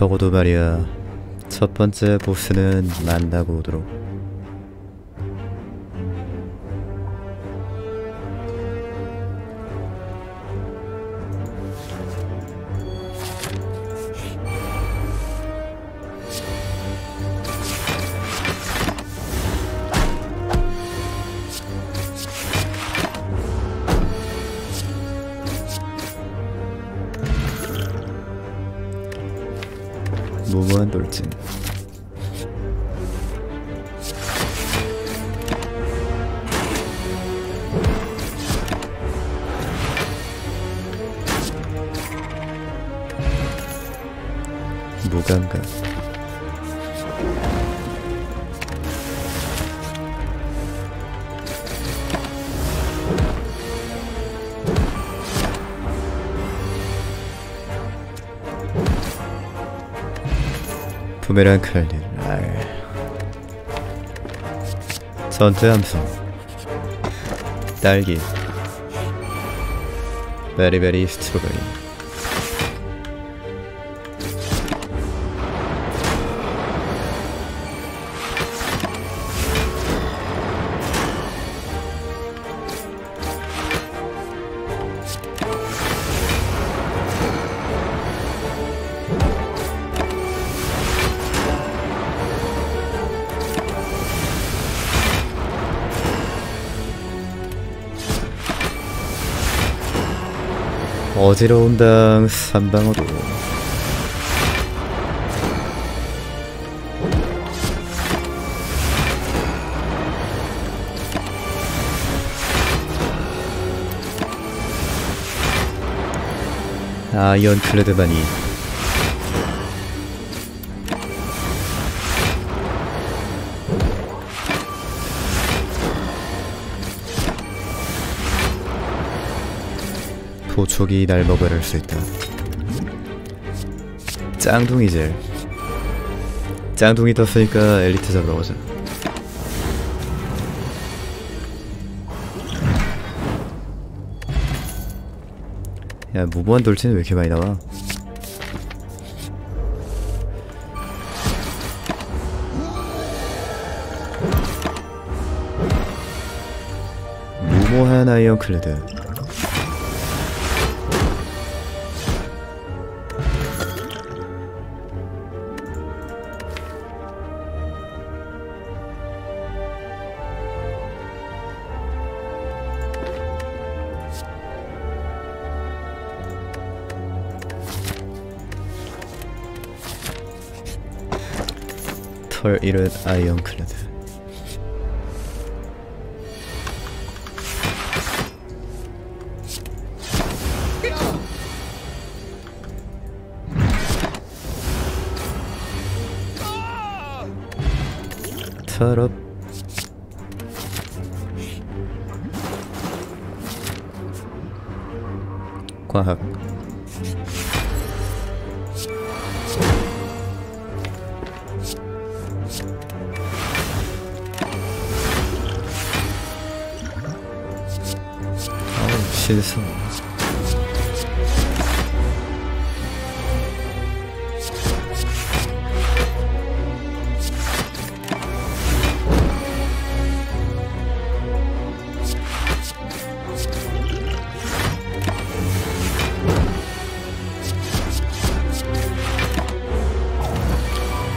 적어도 말이야. 첫 번째 보스는 만나고 오도록 칼릴 알 전투 함성. 딸기. 베리베리 스트로베리 어지러운 당 삼방어도 아이언 클레드만이 도촉이 날 먹으릴 수 있다. 짱둥이질. 짱둥이 떴으니까 엘리트 잡으러 가자. 야 무모한 돌진은 왜 이렇게 많이 나와? 무모한 아이언클레드 털 잃은 아이언클레드 털업. 과학 실수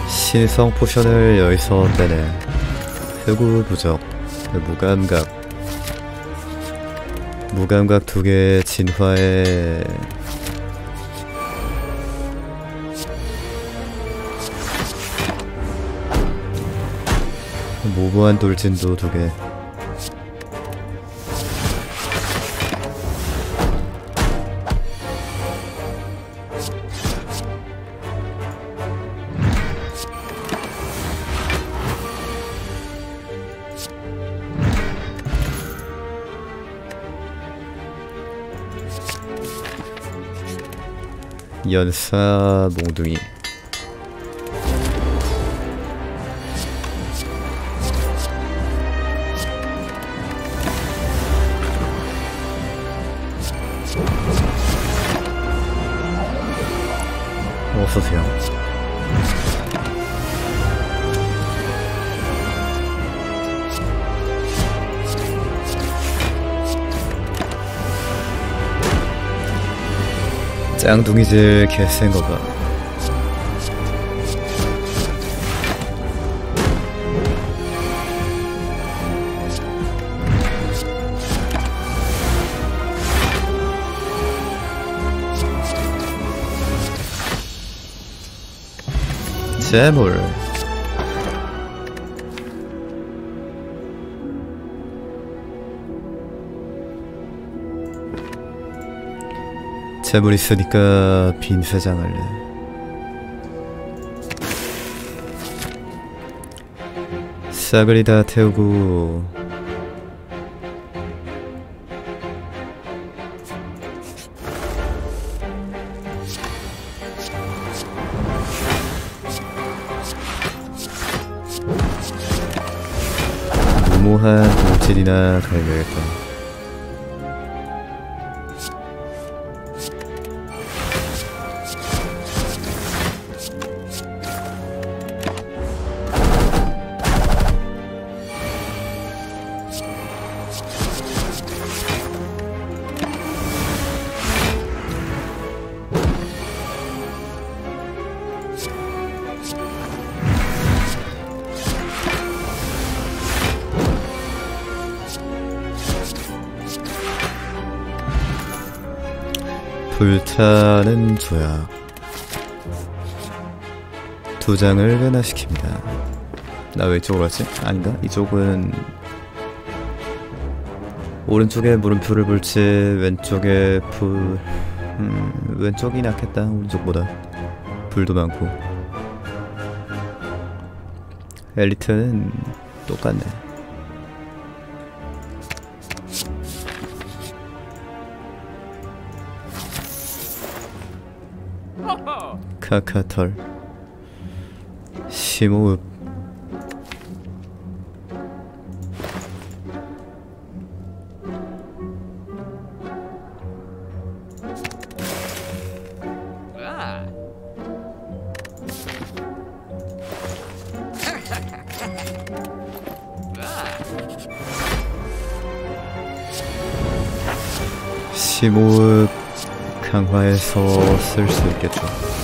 신성 포션을 여기서 빼네. 흑우 부적 무감각 무감각 두개 진화에 무모한 돌진도 두 개. 연사 몽둥이 짱둥이들 개센 거 봐. 재물 재물 있으니까 빈 세장 할래. 싸그리 다 태우고 무모한 돌진이나 갈겨야겠다 불타는 조약. 두 장을 변화시킵니다. 나 왜 이쪽으로 갔지? 아닌가? 이쪽은 오른쪽에 물음표를 볼지 왼쪽에 불... 음... 왼쪽이 낫겠다. 오른쪽보다 불도 많고. 엘리트는 똑같네 카카털 심호흡 심호흡 강화해서 쓸 수 있겠죠.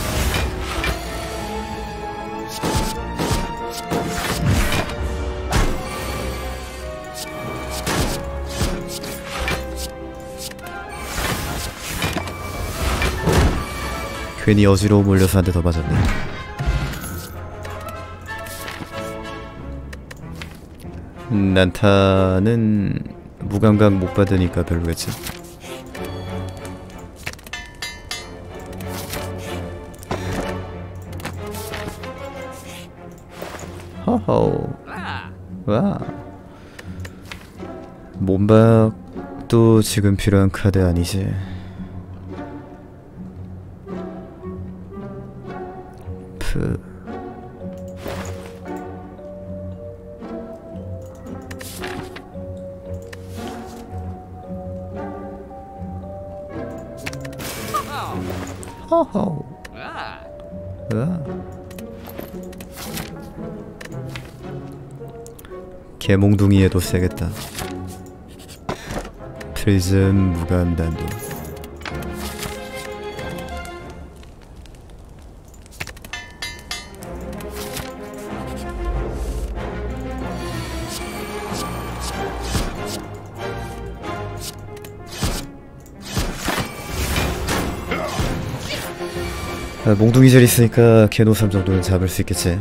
괜히 어지러움 올려서 한 대 더 맞았네. 난타는 무감각 못 받으니까 별로겠지. 허허. 와. 몸박도 지금 필요한 카드 아니지. 프. 허허. 으아. 개몽둥이에도 세겠다. 프리즘 무감단도. 몽둥이 젤 있으니까 개노삼 정도는 잡을 수 있겠지.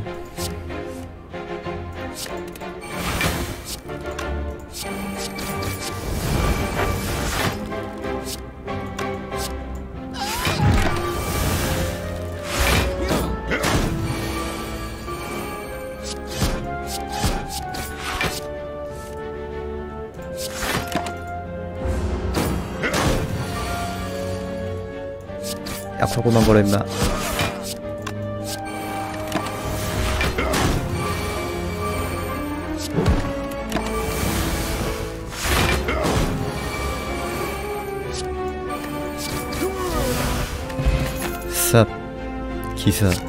약하고만 거라 임마 쌉 기사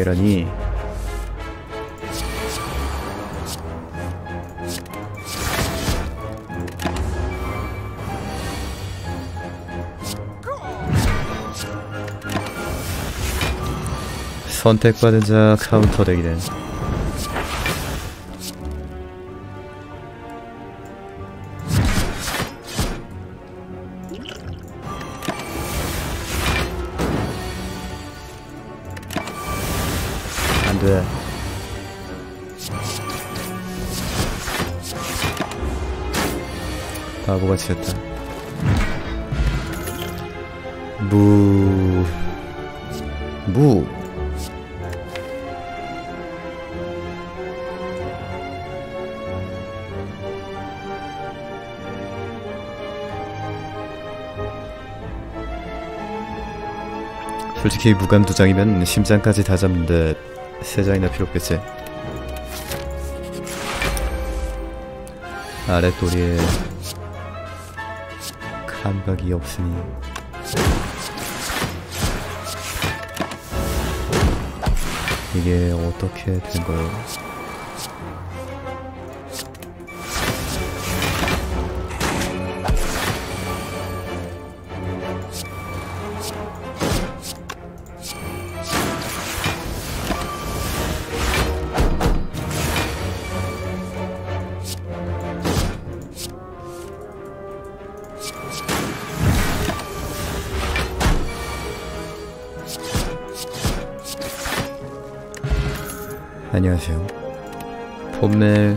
대계란이 선택받은 자 카운터 대기는 솔직히 무감 두 장이면 심장까지 다 잡는데 세 장이나 필요 없겠지. 아랫도리에 감각이 없으니 이게 어떻게 된 거요? 안녕하세요. 폼멜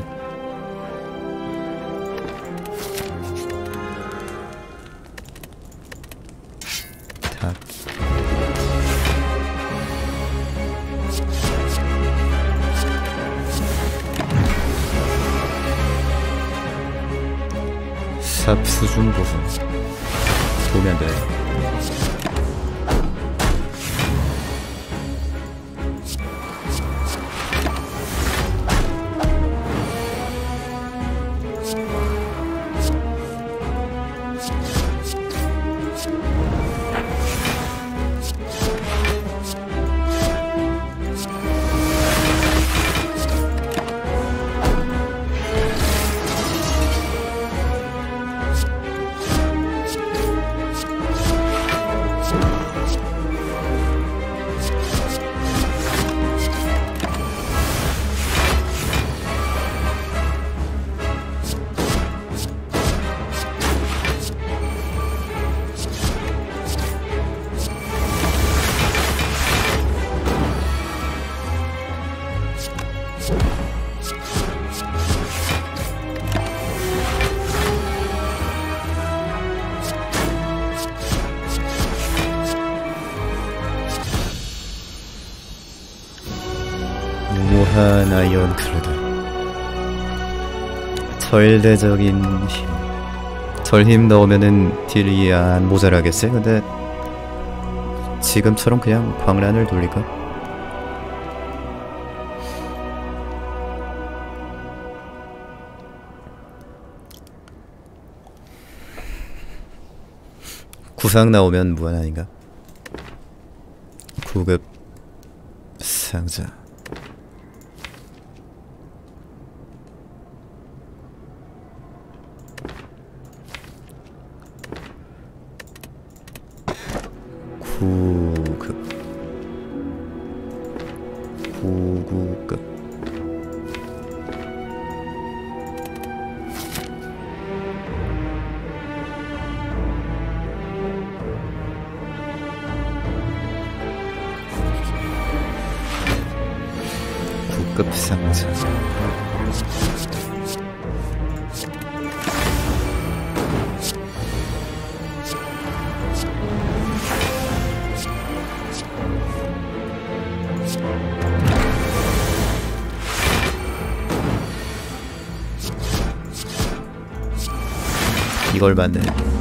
Ironclad 절대적인 힘 절힘 넣으면은 딜이 안 모자라겠어요? 근데 지금처럼 그냥 광란을 돌릴까? 구상 나오면 무한 아닌가? 구급 상자 구 이걸 받네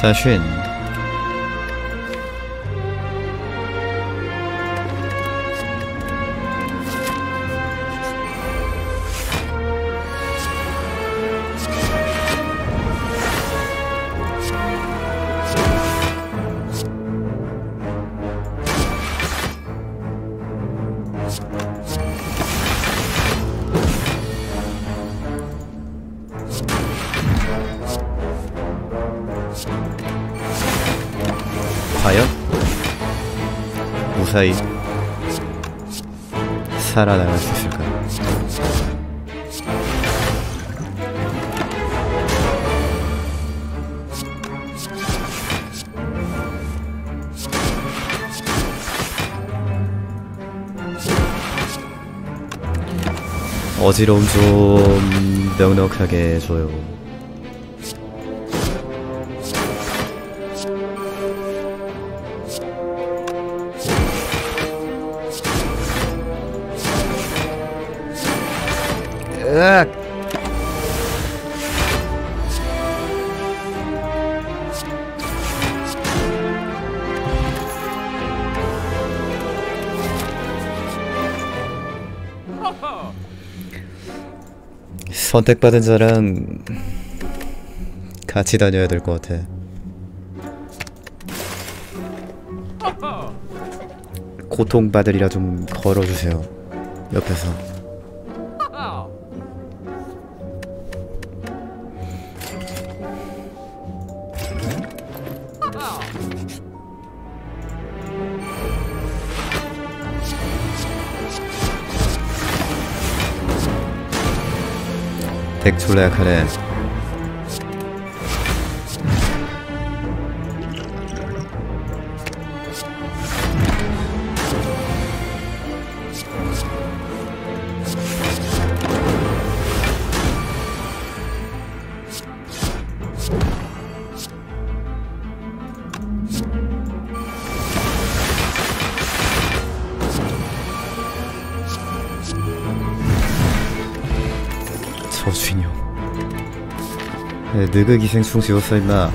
사 과연 무사히 살아나갈 수 있을까? 어지러움 좀 넉넉하게 해줘요. 선택받은 자랑 같이 다녀야 될 것 같아. 고통받으리라 좀 걸어주세요. 옆에서. 덱졸 네, 느그 기생충 지웠어 임마.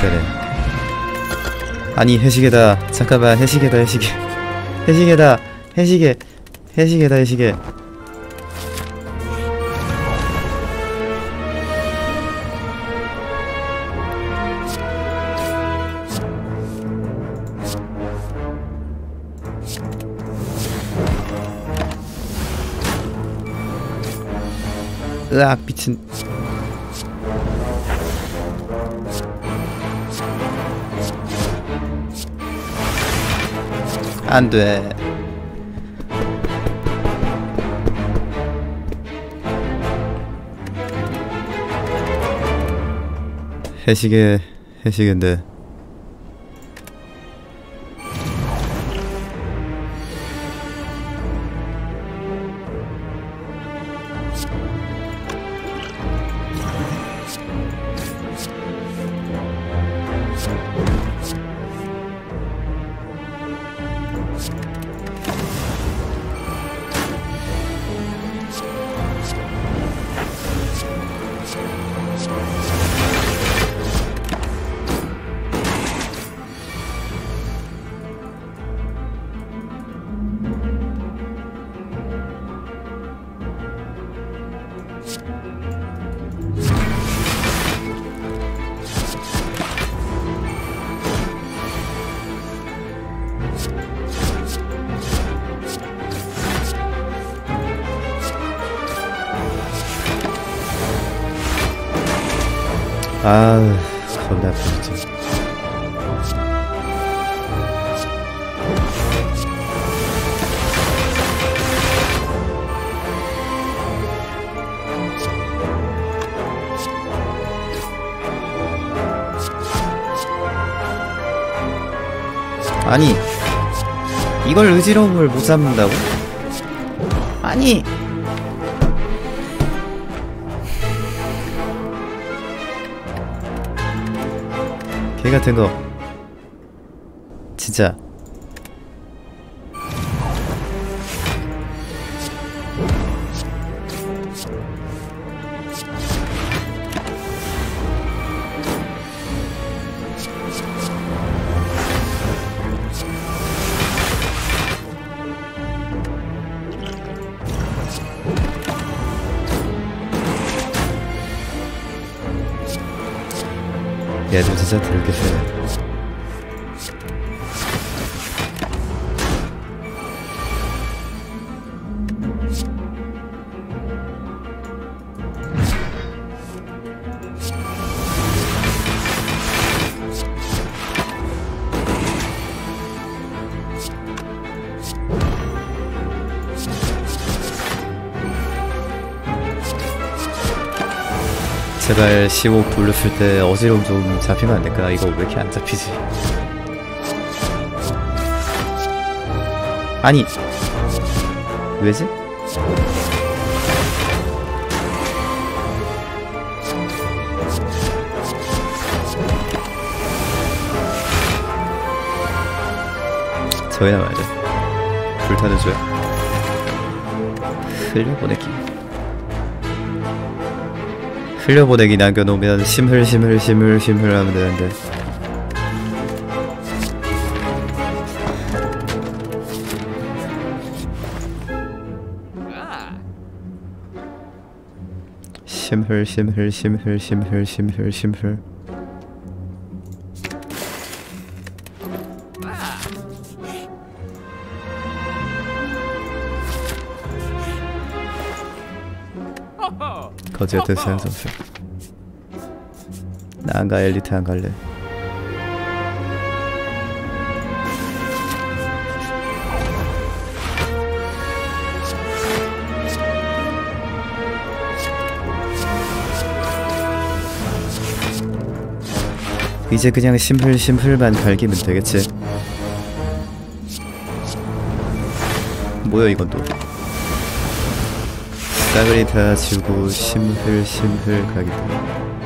되네. 아니 해시계다 잠깐만 해시계다 해시계 해시계다 해시계 해시계다 해시계 으악 미친 안 돼. 해시계 해시계인데 아 겁나 아프지. 아니 이걸 의지로움을 못 잡는다고? 아니 개 같은 거 진짜 진짜 세 제발 15 불렀을 때 어지러움 좀 잡히면 안 될까? 이거 왜 이렇게 안 잡히지? 아니 왜지? 저희나 말이죠 불타는 줄 흘려보내기 흘려보내기 남겨놓으면 심흘 심흘 심흘 심흘 하면 되는데. 심흘 심흘 심흘 심흘 심흘 심흘 거지 같은 사양 선수 나안가 엘리트 안 갈래. 이제 그냥 심플심플만 갈기면 되겠지? 뭐야 이건 또 싸그리 다 지우고 심플심플 가기 근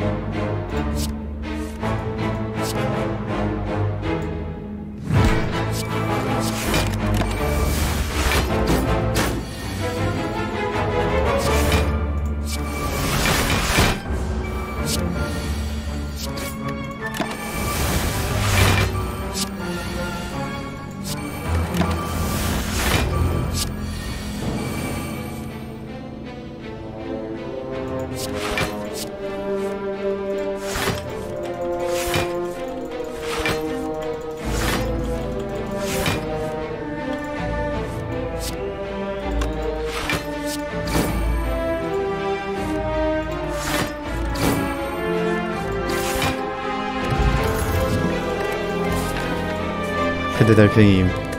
데 달팽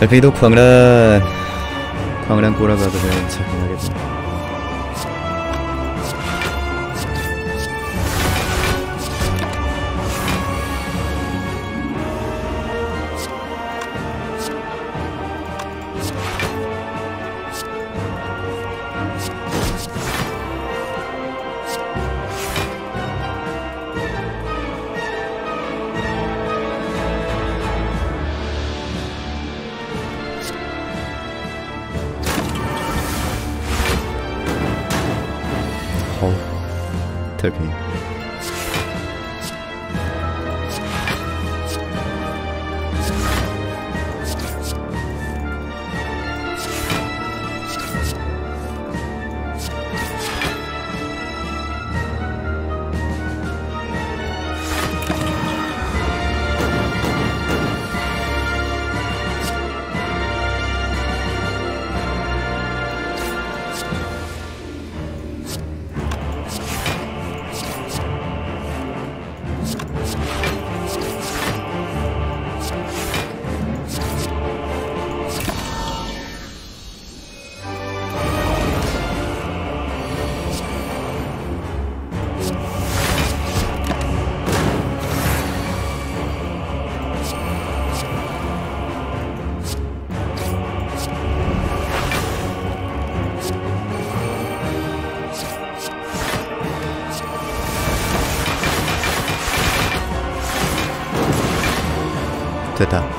달팽이도 광란 광란 꼬라박으면 착용하겠네 это.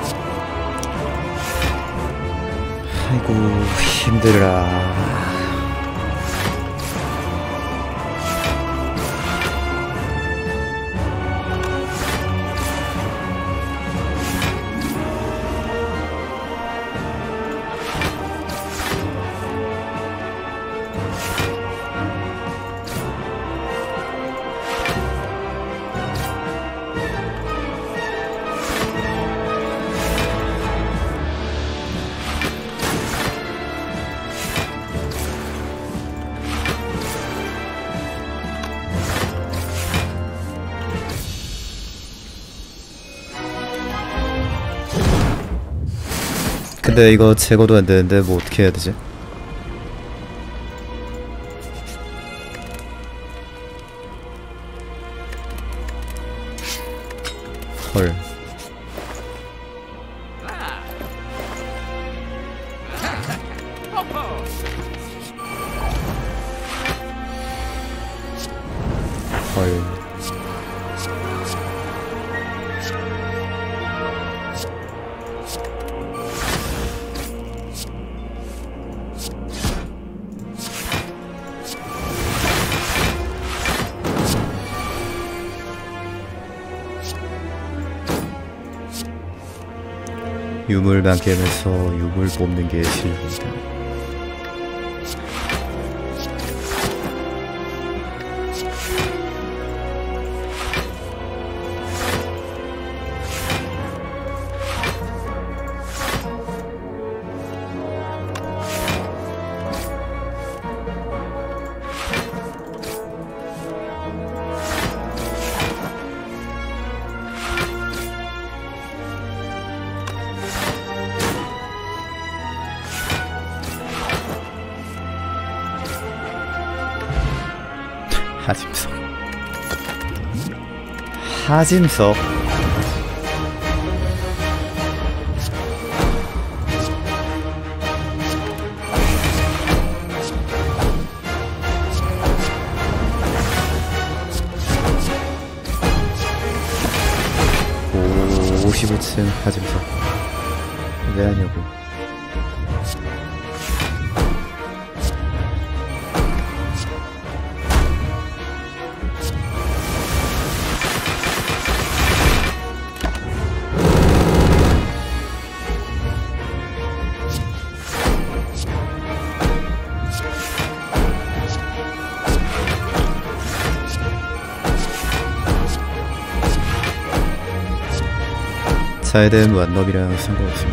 근데 이거 제거도 안 되는데 뭐 어떻게 해야 되지? 유물 만겜에서 유물 뽑는 게 실력입니다. 하짐 사이드는 완업이랑 상관없습니다.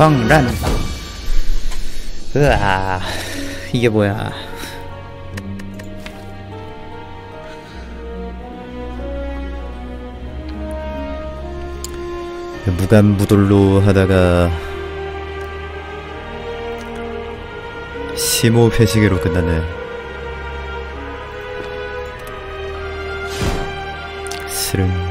광란. 으아 이게 뭐야. 무간무돌로 하다가 심호 회시계로 끝나네. 스릉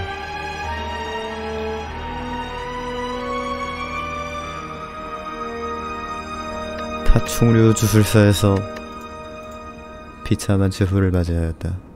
파충류 주술사에서 비참한 최후를 맞이하였다.